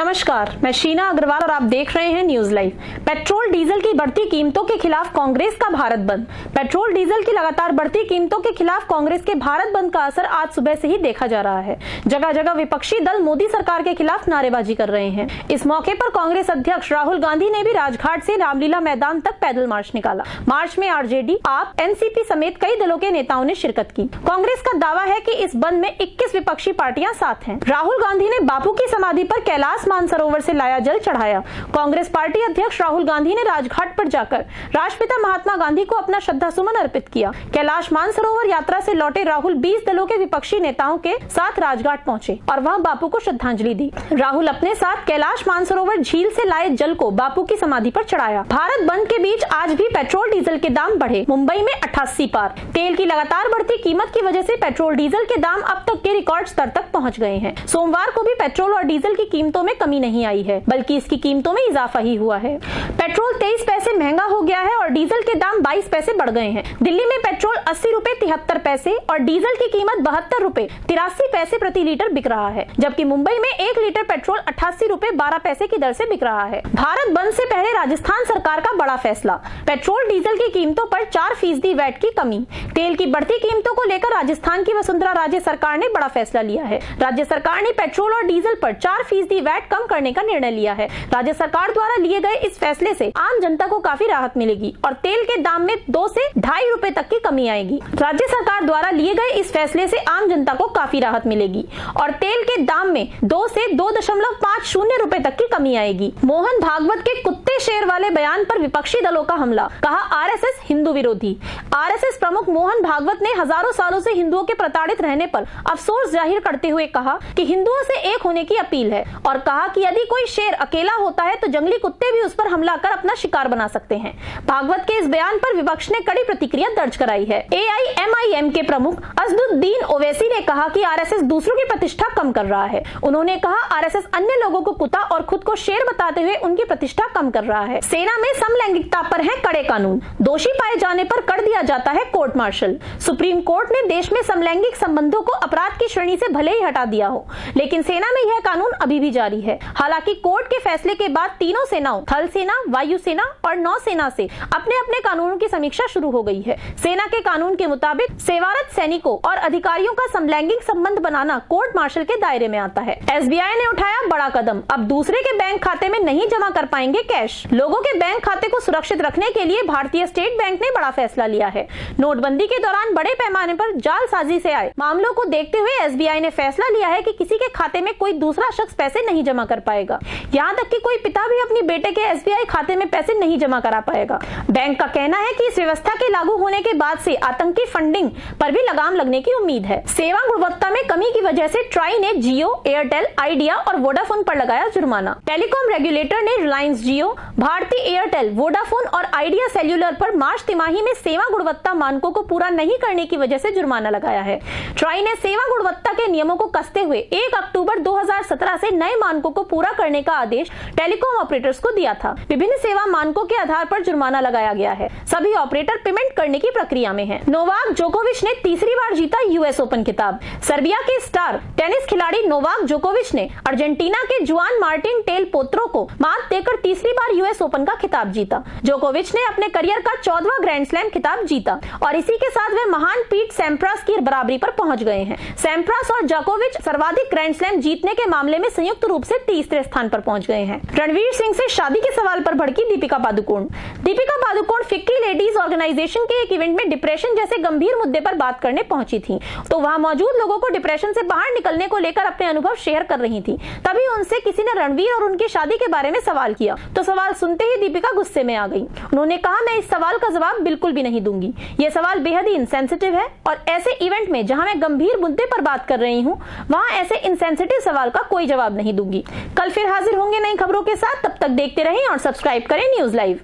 नमस्कार, मैं शीना अग्रवाल और आप देख रहे हैं न्यूज़ लाइव पेट्रोल डीजल की बढ़ती कीमतों के खिलाफ कांग्रेस का भारत बंद। पेट्रोल डीजल की लगातार बढ़ती कीमतों के खिलाफ कांग्रेस के भारत बंद का असर आज सुबह से ही देखा जा रहा है। जगह जगह विपक्षी दल मोदी सरकार के खिलाफ नारेबाजी कर रहे हैं। इस मौके पर कांग्रेस अध्यक्ष राहुल गांधी ने भी राजघाट से रामलीला मैदान तक पैदल मार्च निकाला। मार्च में आरजेडी, आप, एनसीपी समेत कई दलों के नेताओं ने शिरकत की। कांग्रेस का दावा है की इस बंद में इक्कीस विपक्षी पार्टियाँ साथ हैं। राहुल गांधी ने बापू की समाधि आरोप कैलाश मानसरोवर से लाया जल चढ़ाया। कांग्रेस पार्टी अध्यक्ष राहुल गांधी ने राजघाट पर जाकर राष्ट्रपिता महात्मा गांधी को अपना श्रद्धा सुमन अर्पित किया। कैलाश मानसरोवर यात्रा से लौटे राहुल 20 दलों के विपक्षी नेताओं के साथ राजघाट पहुँचे और वहाँ बापू को श्रद्धांजलि दी। राहुल अपने साथ कैलाश मानसरोवर झील से लाए जल को बापू की समाधि पर चढ़ाया। भारत बंद के बीच आज भी पेट्रोल डीजल के दाम बढ़े, मुंबई में अठासी पार। तेल की लगातार बढ़ती कीमत की वजह से पेट्रोल डीजल के दाम अब तक के रिकॉर्ड स्तर तक पहुँच गए हैं। सोमवार को भी पेट्रोल और डीजल की कीमतों में कमी नहीं आई है, बल्कि इसकी कीमतों में इजाफा ही हुआ है। पेट्रोल तेईस पैसे महँगा हो गया है और डीजल के दाम बाईस पैसे बढ़ गए हैं। दिल्ली में पेट्रोल अस्सी रूपए तिहत्तर पैसे और डीजल की कीमत बहत्तर रूपए तिरासी पैसे प्रति लीटर बिक रहा है, जबकि मुंबई में एक लीटर पेट्रोल अट्ठासी रूपए बारह पैसे की दर से बिक रहा है। भारत बंद से पहले राजस्थान सरकार का बड़ा फैसला, पेट्रोल डीजल की कीमतों पर चार फ़ीसदी वैट की कमी। तेल की बढ़ती कीमतों को लेकर राजस्थान की वसुंधरा राज्य सरकार ने बड़ा फैसला लिया है। राज्य सरकार ने पेट्रोल और डीजल पर चार फ़ीसदी वैट कम करने का निर्णय लिया है। राज्य सरकार द्वारा लिए गए इस फैसले से आम जनता को काफ़ी राहत मिलेगी और तेल के दाम में दो से ढाई रूपए तक की कमी आएगी। राज्य सरकार द्वारा लिए गए इस फैसले से आम जनता को काफ़ी राहत मिलेगी और तेल के दाम में दो से दो दशमलव पाँच शून्य रूपए तक की कमी आएगी। मोहन भागवत के कुत्ते शेर वाले बयान पर विपक्षी दलों का हमला, कहा आरएसएस हिंदू विरोधी। आरएसएस प्रमुख मोहन भागवत ने हज़ारों सालों से हिंदुओं के प्रताड़ित रहने पर अफसोस ज़ाहिर करते हुए कहा कि हिंदुओं से एक होने की अपील है और कहा कि यदि कोई शेर अकेला होता है तो जंगली कुत्ते भी उस पर हमला कर अपना शिकार बना सकते हैं। भागवत के इस बयान पर विपक्ष ने कड़ी प्रतिक्रिया दर्ज कराई है। ए के प्रमुख असदुद्दीन ओवैसी ने कहा कि आरएसएस दूसरों की प्रतिष्ठा कम कर रहा है। उन्होंने कहा, आरएसएस अन्य लोगों को कुत्ता और खुद को शेर बताते हुए उनकी प्रतिष्ठा कम कर रहा है। सेना में समलैंगिकता पर है कड़े कानून। दोषी पाए जाने पर कर दिया जाता है कोर्ट मार्शल। सुप्रीम कोर्ट ने देश में समलैंगिक संबंधों को अपराध की श्रेणी से भले ही हटा दिया हो, लेकिन सेना में यह कानून अभी भी जारी है। हालाँकि कोर्ट के फैसले के बाद तीनों सेनाओं थल सेना वायु सेना और नौ सेना से अपने अपने कानूनों की समीक्षा शुरू हो गई है। सेना के कानून के मुताबिक सेवारत सैनिकों और अधिकारियों का समलैंगिक संबंध बनाना कोर्ट मार्शल के दायरे में आता है। एसबीआई ने उठाया बड़ा कदम। अब दूसरे के बैंक खाते में नहीं जमा कर पाएँगे कैश। लोगों के बैंक खाते को सुरक्षित रखने के लिए भारतीय स्टेट बैंक ने बड़ा फैसला लिया है। नोटबंदी के दौरान बड़े पैमाने पर जालसाजी से आए। मामलों को देखते हुए एसबीआई ने फैसला लिया है कि किसी के खाते में कोई दूसरा शख्स पैसे नहीं जमा कर पाएगा। यहाँ तक कि कोई पिता भी अपनी बेटे के एसबीआई खाते में पैसे नहीं जमा करा पाएगा। बैंक का कहना है कि इस व्यवस्था के लागू होने के बाद से आतंकी फंडिंग पर भी लगाम लगने की उम्मीद है। सेवा गुणवत्ता में कमी की वजह से ट्राई ने जियो, एयरटेल, आइडिया और वोडाफोन पर लगाया जुर्माना। टेलीकॉम रेगुलेटर ने रिलायंस जियो भारतीय एयरटेल, वोडाफोन और आइडिया सेल्यूलर पर मार्च तिमाही में सेवा गुणवत्ता मानकों को पूरा नहीं करने की वजह से जुर्माना लगाया है। ट्राई ने सेवा गुणवत्ता के नियमों को कसते हुए एक अक्टूबर 2017 से नए मानकों को पूरा करने का आदेश टेलीकॉम ऑपरेटर्स को दिया था। विभिन्न सेवा मानकों के आधार पर जुर्माना लगाया गया है। सभी ऑपरेटर पेमेंट करने की प्रक्रिया में है। नोवाक जोकोविच ने तीसरी बार जीता यूएस ओपन खिताब। सर्बिया के स्टार टेनिस खिलाड़ी नोवाक जोकोविच ने अर्जेंटीना के जुआन मार्टिन टेल पोत्रो को मात देकर तीसरी बार यूएस ओपन का खिताब जीता। जोकोविच ने अपने करियर का चौदवा ग्रैंड स्लैम खिताब जीता और इसी के साथ वे महान पीट सैम्प्रास की बराबरी पर पहुँच गए हैं। सैम्प्रास और जोकोविच सर्वाधिक ग्रैंड स्लैम जीतने के मामले में संयुक्त रूप से तीसरे स्थान पर पहुँच गए हैं। रणवीर सिंह से शादी के सवाल पर भड़की दीपिका पादुकोण। दीपिका पादुकोण फिक्की लेडीज़ ऑर्गेनाइजेशन के एक इवेंट में डिप्रेशन जैसे गंभीर मुद्दे पर बात करने पहुँची थी। तो वहाँ मौजूद लोगों को डिप्रेशन से बाहर निकलने को लेकर अपने अनुभव शेयर कर रही थी। तभी उनसे किसी ने रणवीर और उनकी शादी के बारे में सवाल किया। तो सवाल सुनते ही दीपिका गुस्से में आ गई। उन्होंने कहा, मैं इस सवाल का जवाब बिल्कुल भी नहीं दूँगी। ये सवाल बेहद ही इंसेंसिटिव है और ऐसे इवेंट में जहाँ मैं गंभीर मुद्दे पर बात कर रही हूँ, वहाँ ऐसे इंसेंसिटिव सवाल का कोई जवाब नहीं दूँगी। कल फिर हाजिर होंगे नई खबरों के साथ। तब तक देखते रहें और सब्सक्राइब करें न्यूज़ लाइव।